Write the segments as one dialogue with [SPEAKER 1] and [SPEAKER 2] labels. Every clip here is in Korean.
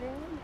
[SPEAKER 1] land.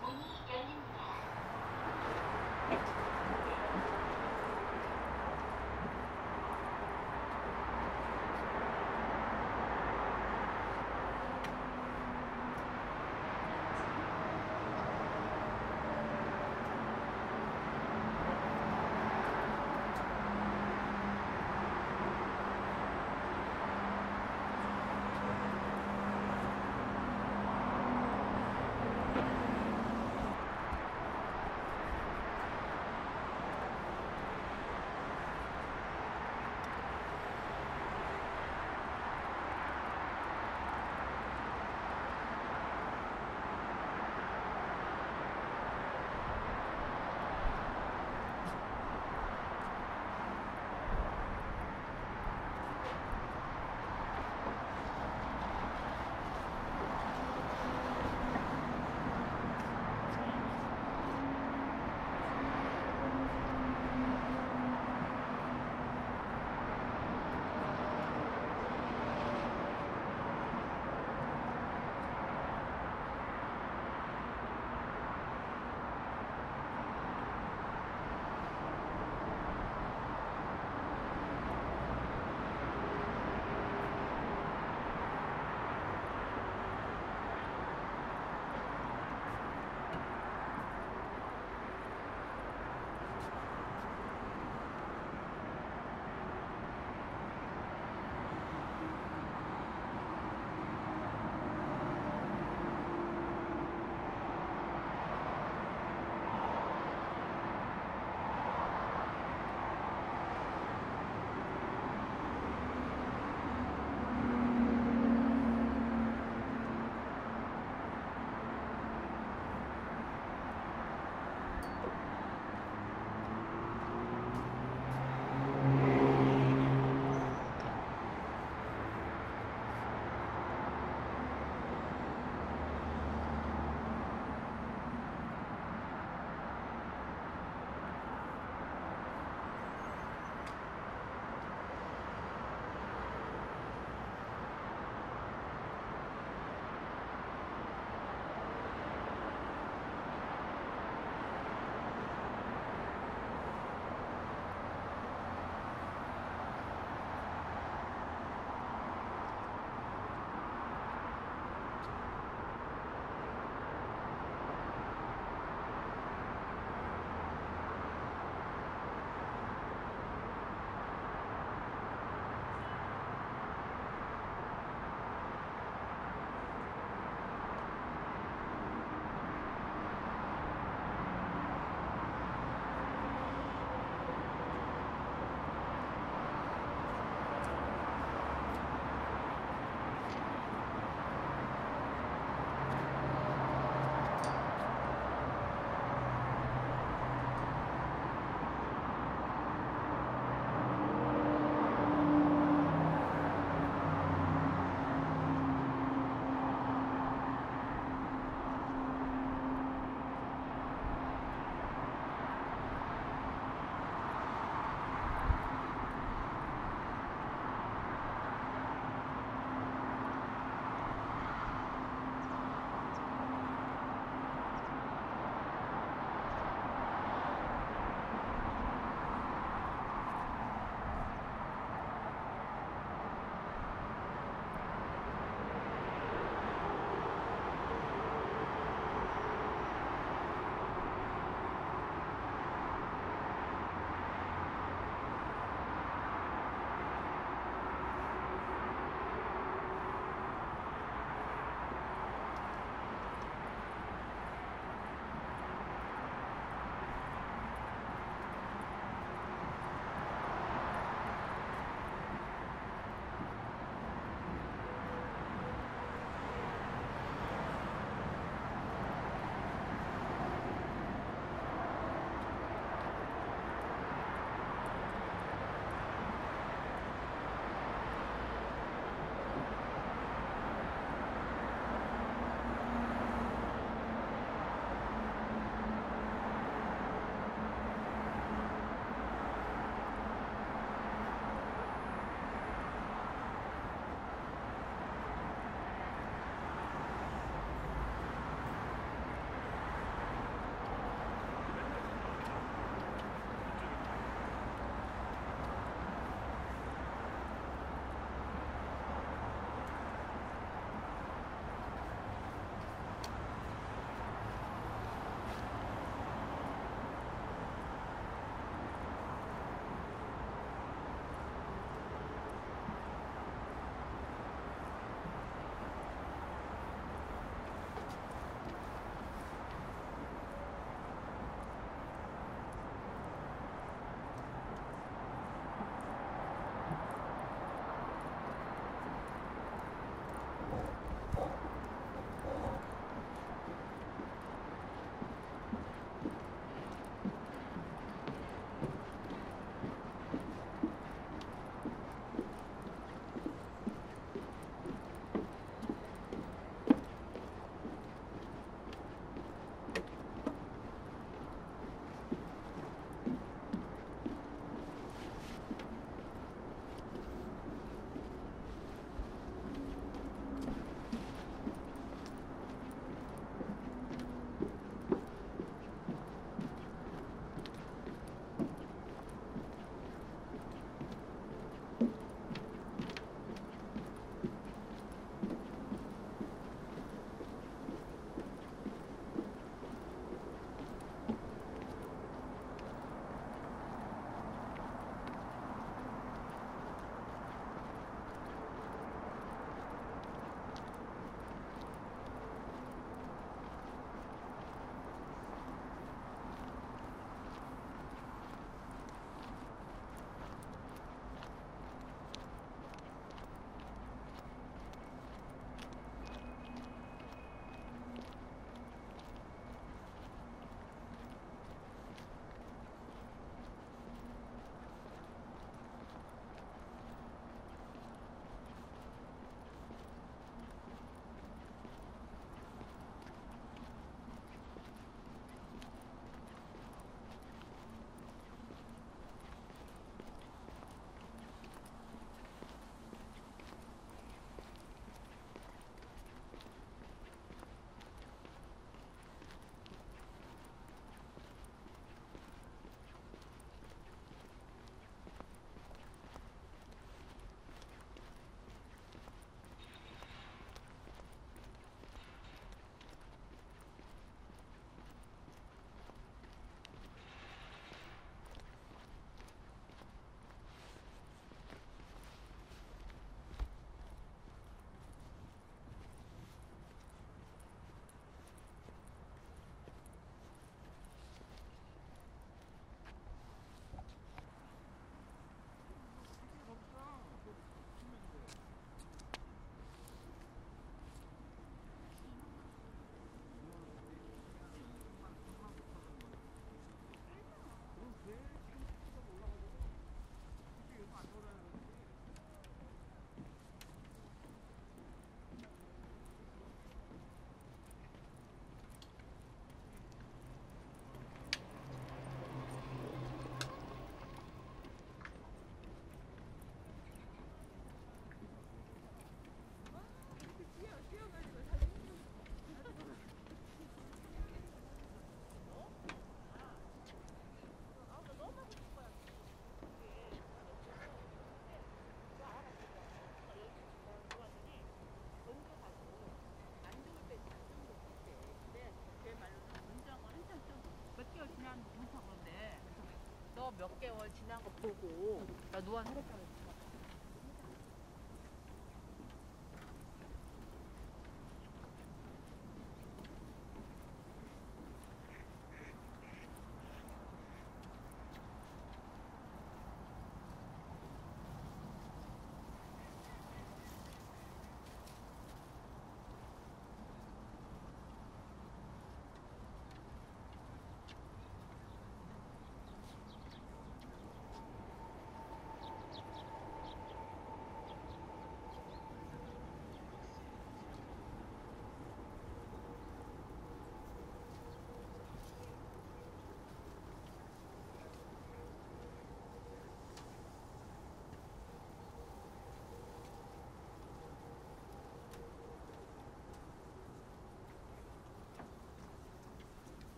[SPEAKER 1] 몇 개월 지난 거 보고 나 노안 하겠다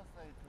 [SPEAKER 1] aceito.